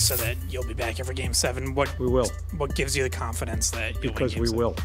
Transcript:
so that you'll be back every Game Seven. What We will. What gives you the confidence that you'll Because we seven? will.